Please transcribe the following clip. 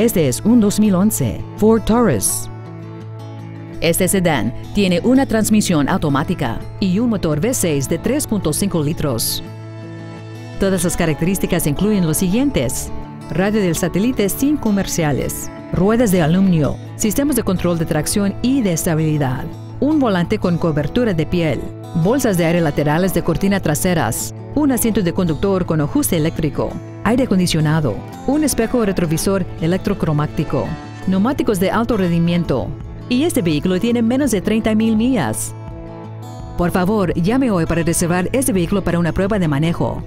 Este es un 2011 Ford Taurus. Este sedán tiene una transmisión automática y un motor V6 de 3.5 litros. Todas las características incluyen los siguientes. Radio del satélite sin comerciales, ruedas de aluminio, sistemas de control de tracción y de estabilidad, un volante con cobertura de piel, bolsas de aire laterales de cortina traseras, un asiento de conductor con ajuste eléctrico, aire acondicionado, un espejo retrovisor electrocromático, neumáticos de alto rendimiento. Y este vehículo tiene menos de 30 mil millas. Por favor, llame hoy para reservar este vehículo para una prueba de manejo.